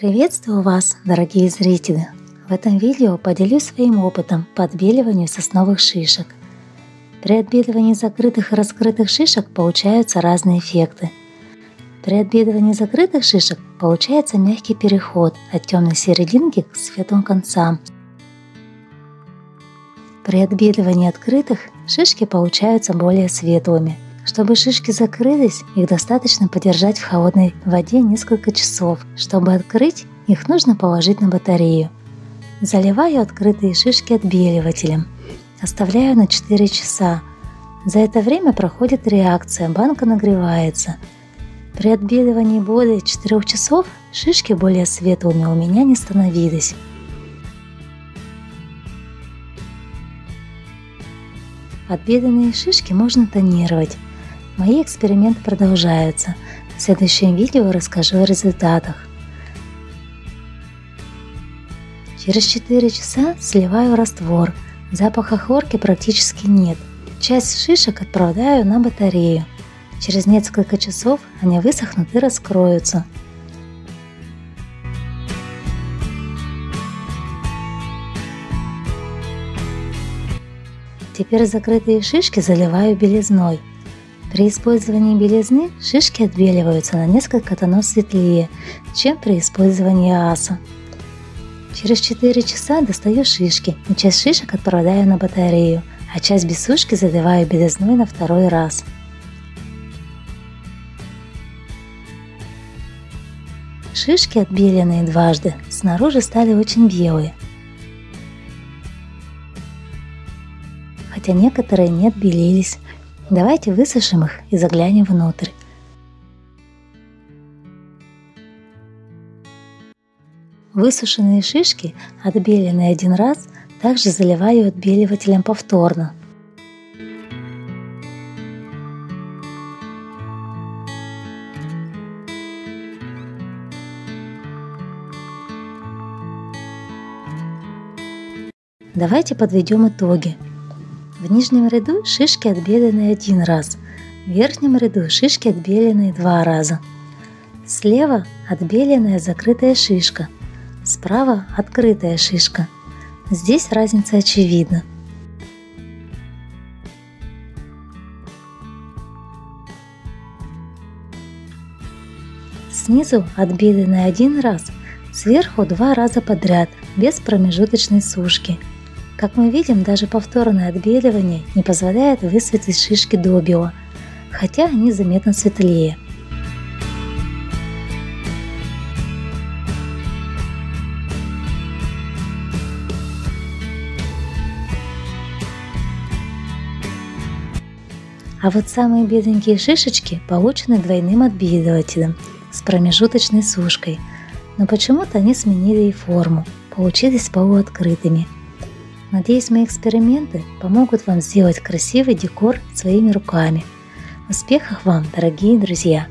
Приветствую вас, дорогие зрители! В этом видео поделюсь своим опытом по отбеливанию сосновых шишек. При отбеливании закрытых и раскрытых шишек получаются разные эффекты. При отбеливании закрытых шишек получается мягкий переход от темной серединки к светлым концам. При отбеливании открытых шишки получаются более светлыми – чтобы шишки закрылись, их достаточно подержать в холодной воде несколько часов. Чтобы открыть, их нужно положить на батарею. Заливаю открытые шишки отбеливателем. Оставляю на 4 часа. За это время проходит реакция, банка нагревается. При отбеливании более 4 часов шишки более светлыми у меня не становились. Отбеленные шишки можно тонировать. Мои эксперименты продолжаются. В следующем видео расскажу о результатах. Через 4 часа сливаю раствор. Запаха хлорки практически нет. Часть шишек отправляю на батарею. Через несколько часов они высохнут и раскроются. Теперь закрытые шишки заливаю белизной. При использовании белизны шишки отбеливаются на несколько тонов светлее, чем при использовании аса. Через 4 часа достаю шишки и часть шишек отправляю на батарею, а часть без сушки заливаю белизной на второй раз. Шишки, отбеленные дважды, снаружи стали очень белые, хотя некоторые не отбелились, Давайте высушим их и заглянем внутрь. Высушенные шишки, отбеленные один раз, также заливаю отбеливателем повторно. Давайте подведем итоги. В нижнем ряду шишки отбелены один раз, в верхнем ряду шишки отбелены два раза. Слева отбеленная закрытая шишка, справа открытая шишка. Здесь разница очевидна. Снизу отбелены один раз, сверху два раза подряд, без промежуточной сушки – как мы видим, даже повторное отбеливание не позволяет высветлить шишки добио, хотя они заметно светлее. А вот самые бедненькие шишечки получены двойным отбеливателем с промежуточной сушкой, но почему-то они сменили и форму, получились полуоткрытыми – Надеюсь, мои эксперименты помогут вам сделать красивый декор своими руками. Успехов вам, дорогие друзья!